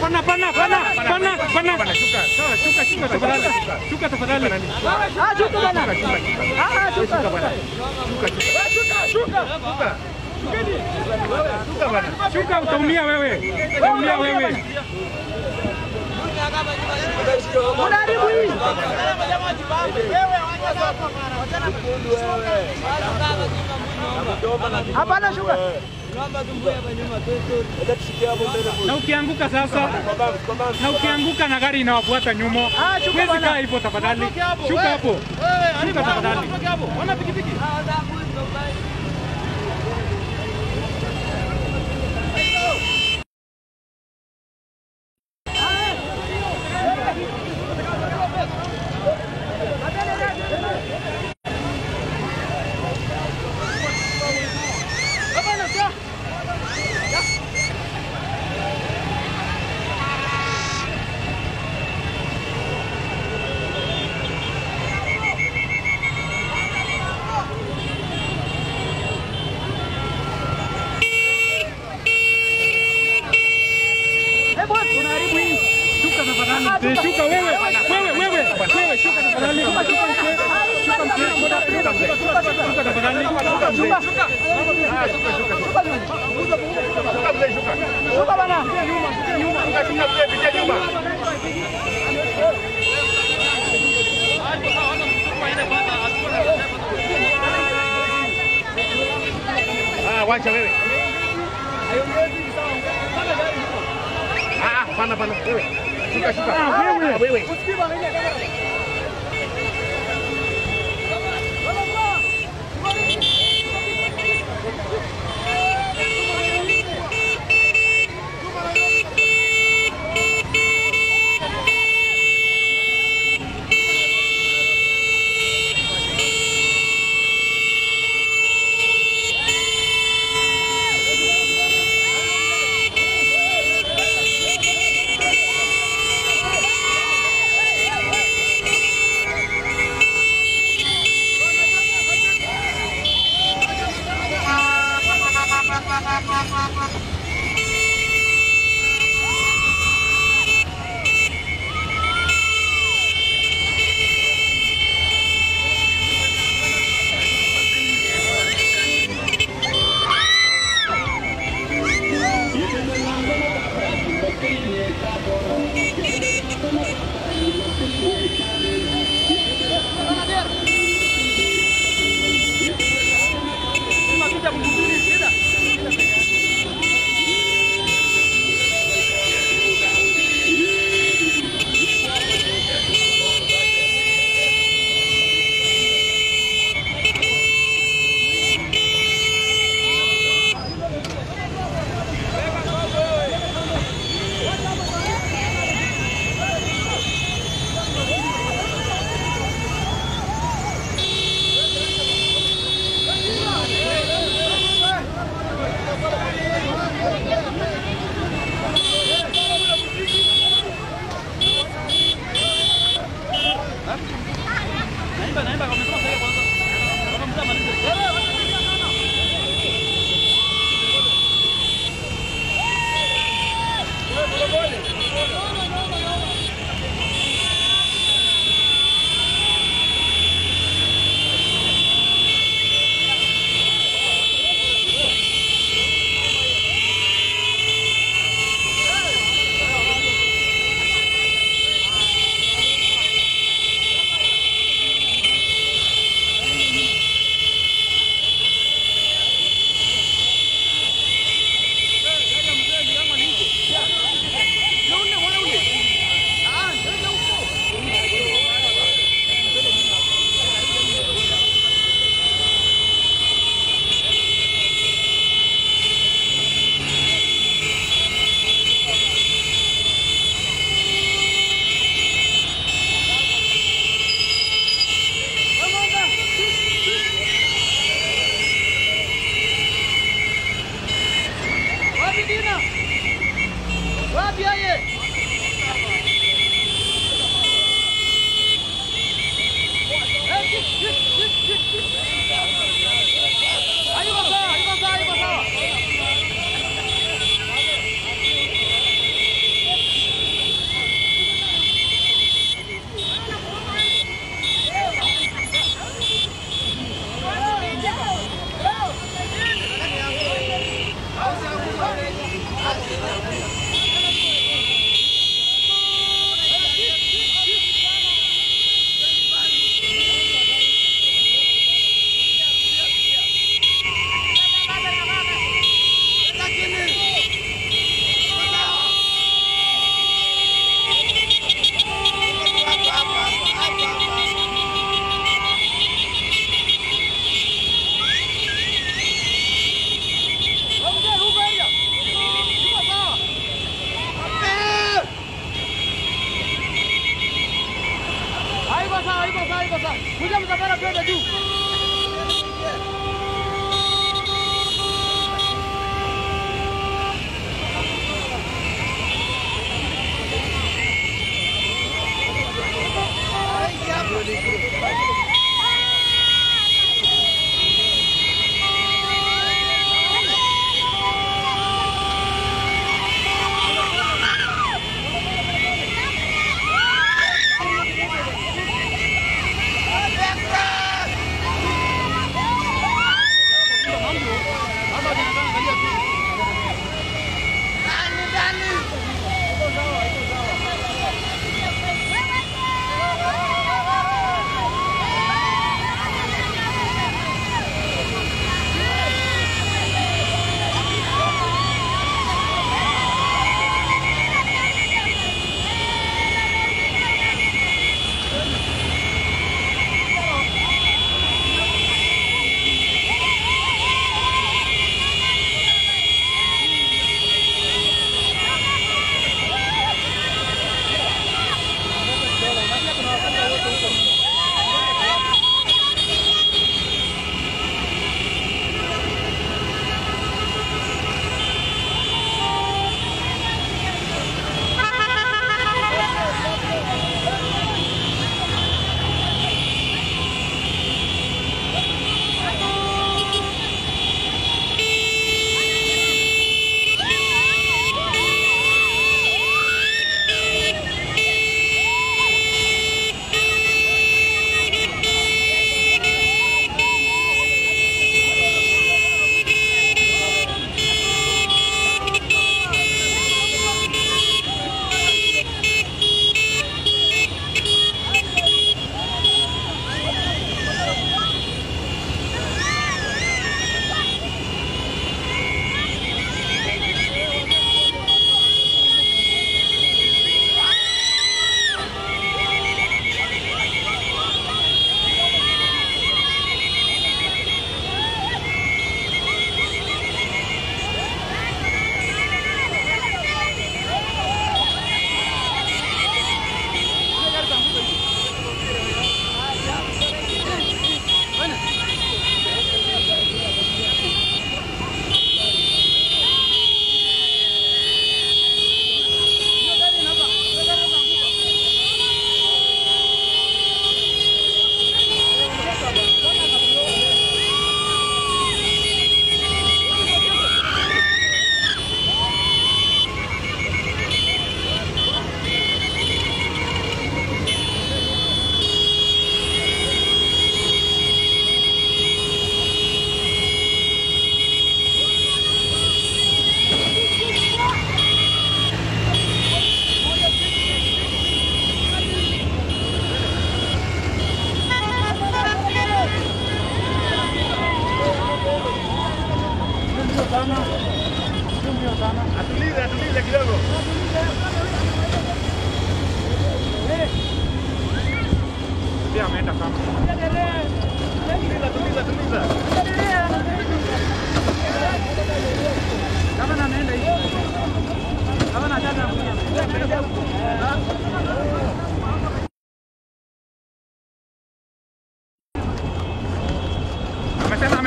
Pana, pana, pana, pana, pana. Shuka, sawa, shuka, shuka tafadhali. Shuka tafadhali. Ah, shuka bana. Ah, shuka. Shuka utaumia wewe. Utaumia wewe. Unaharibu hii. Hapana shuka. Na ukianguka sasa, na ukianguka na gari inawafuata nyuma. Ah, bana. kaa hivyo tafadhali. Shuka hapo. Shuka tafadhali. Eh, boss, unaharibu hii. Shuka tafadhali. Eh, Shuka wewe. Wewe, wewe. Wewe shuka tafadhali. Ah, wacha wewe. Ah, pana pana wewe. Shuka shuka. Ah, wewe. Ah, wewe. Dina. Vamos, vamos, vamos, verde, vamos,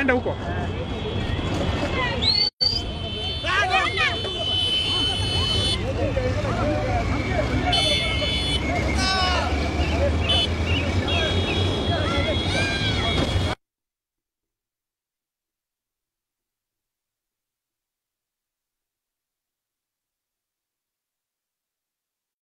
umeenda huko?